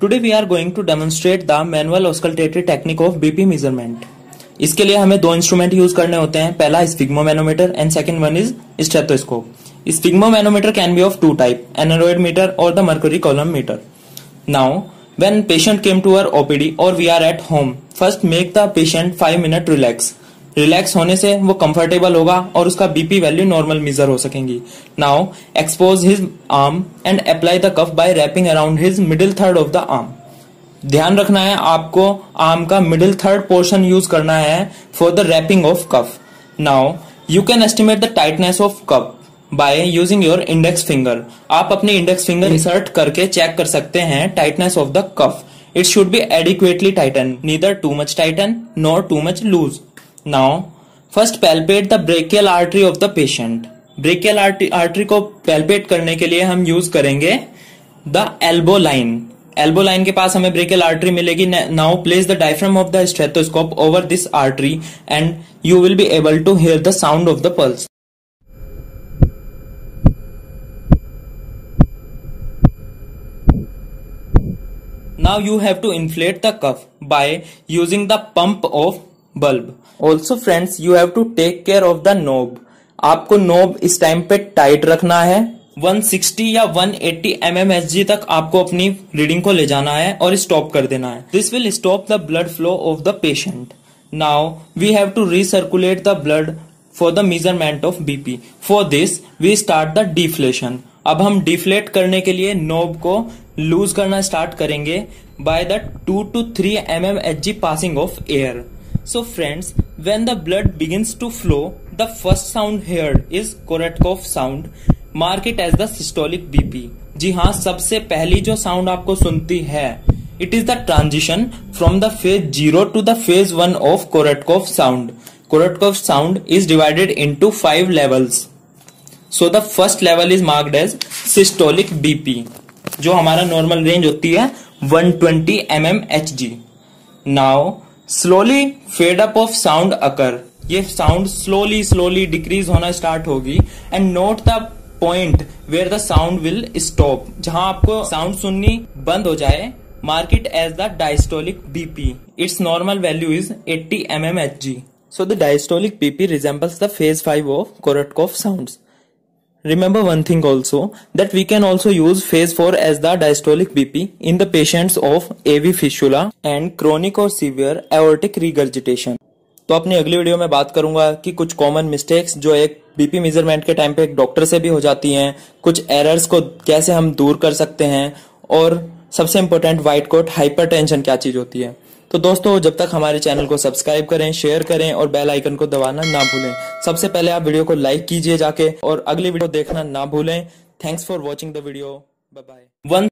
Today we are going to demonstrate the manual auscultatory technique of BP measurement इसके लिए हमें दो instrument use करने होते हैं। पहला sphygmomanometer and second one is stethoscope sphygmomanometer can be of two type aneroid meter और the mercury column meter now when patient came to uh OPD or we are at home first make the patient five minute relax relax होने से वो comfortable होगा और उसका BP value normal measure हो सकेंगी। Now expose his arm and apply the cuff by wrapping around his middle third of the arm ध्यान रखना है, आपको आर्म का मिडिल थर्ड पोर्शन यूज़ करना है for the wrapping of cuff now you can estimate the tightness of cuff by using your index finger आप अपने index finger insert करके चेक कर सकते हैं tightness of the cuff it should be adequately tighten neither too much tighten nor too much loose Now, first palpate the brachial artery of the patient. Brachial artery को palpate करने के लिए हम use करेंगे the elbow line elbow line के पास हमें brachial artery मिलेगी। Now place the diaphragm of the stethoscope over this artery and you will be able to hear the sound of the pulse now you have to inflate the cuff by using the pump of bulb also friends you have to take care of the knob आपको knob इस time पे tight रखना है। 160 या 180 eighty M तक आपको अपनी reading को ले जाना है और स्टॉप कर देना है। This will stop the blood flow of the patient now we have to recirculate the blood for the measurement of BP for this we start the deflation अब हम डिफ्लेट करने के लिए नोब को लूज करना स्टार्ट करेंगे by the two two three M M H G passing of air So friends, when the blood begins to flow, the first sound heard is Koretkov sound. Mark it as the BP. जी हाँ सबसे पहली जो sound आपको सुनती है it is the transition from the phase zero to the phase one of Korotkoff sound Korotkoff sound is divided into five levels so the first level is marked as systolic BP जो हमारा normal range होती है 120 twenty M M H G now slowly fade up of sound occur ये sound slowly slowly decrease होना start होगी। And note the point where the sound will stop जहाँ आपको sound सुननी बंद हो जाए। Mark it as the diastolic BP it's normal value is 80 M M H G so the diastolic BP resembles the phase five of Korotkoff sounds Remember one thing also that we can also use phase 4 as the diastolic BP in the patients of AV fistula and chronic or severe aortic regurgitation. तो अपनी अगली video में बात करूँगा कि कुछ common mistakes जो एक बीपी मेज़रमेंट के टाइम पे एक डॉक्टर से भी हो जाती हैं कुछ एरर्स को कैसे हम दूर कर सकते हैं और सबसे इंपॉर्टेंट व्हाइट कोट हाइपरटेंशन क्या चीज़ होती है तो दोस्तों, जब तक हमारे चैनल को सब्सक्राइब करें, शेयर करें और बेल आइकन को दबाना ना भूलें। सबसे पहले आप वीडियो को लाइक कीजिए जाके और अगली वीडियो देखना ना भूलें। Thanks for watching the video bye bye